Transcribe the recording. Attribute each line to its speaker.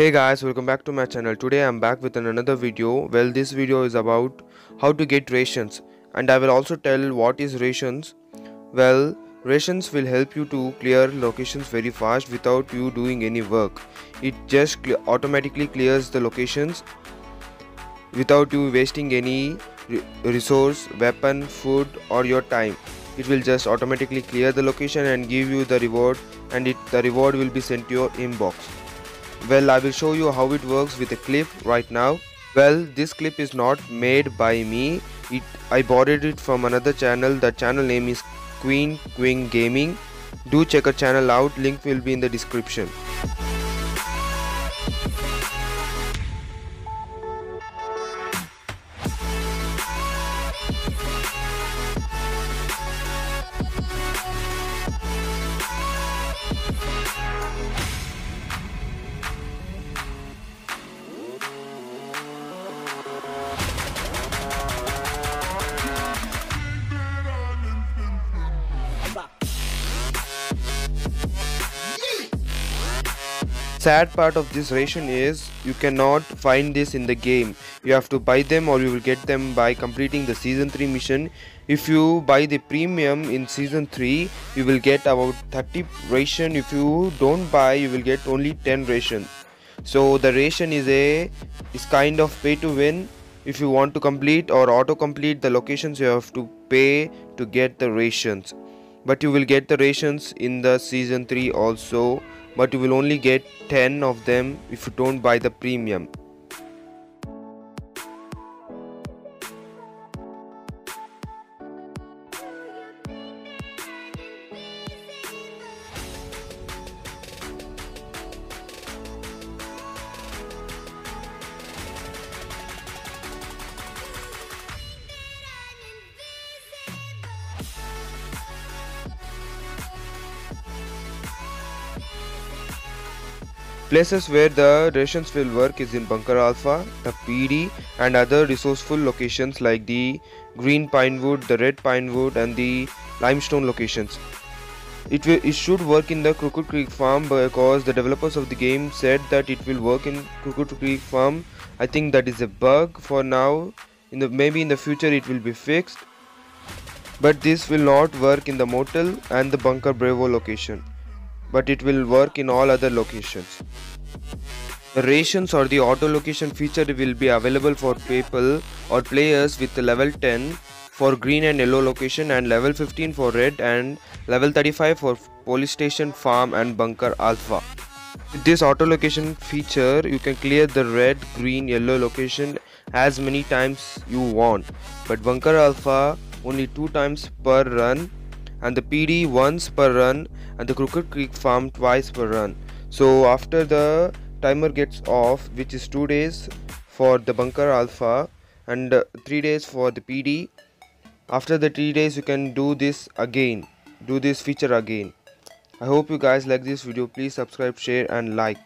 Speaker 1: Hey guys, welcome back to my channel. Today I'm back with another video. Well, this video is about how to get rations and I will also tell what is rations. Well, rations will help you to clear locations very fast without you doing any work. It just automatically clears the locations without you wasting any re resource, weapon, food or your time. It will just automatically clear the location and give you the reward and it, the reward will be sent to your inbox. Well, I will show you how it works with a clip right now. Well, this clip is not made by me. It I borrowed it from another channel. The channel name is Queen Queen Gaming. Do check her channel out. Link will be in the description. Sad part of this ration is you cannot find this in the game. You have to buy them or you will get them by completing the season 3 mission. If you buy the premium in season 3 you will get about 30 ration. If you don't buy you will get only 10 ration. So the ration is a is kind of pay to win. If you want to complete or auto complete the locations you have to pay to get the rations but you will get the rations in the season 3 also. But you will only get 10 of them if you don't buy the premium Places where the rations will work is in Bunker Alpha, the PD and other resourceful locations like the Green Pinewood, the Red Pinewood and the Limestone locations. It, will, it should work in the Crooked Creek farm because the developers of the game said that it will work in Crooked Creek farm. I think that is a bug for now. In the maybe in the future it will be fixed. But this will not work in the motel and the Bunker Bravo location but it will work in all other locations. The rations or the auto location feature will be available for people or players with level 10 for green and yellow location and level 15 for red and level 35 for police station farm and bunker alpha. With this auto location feature you can clear the red, green, yellow location as many times you want but bunker alpha only two times per run and the PD once per run and the Crooked Creek farm twice per run. So after the timer gets off which is 2 days for the bunker alpha and uh, 3 days for the PD after the 3 days you can do this again do this feature again. I hope you guys like this video. Please subscribe share and like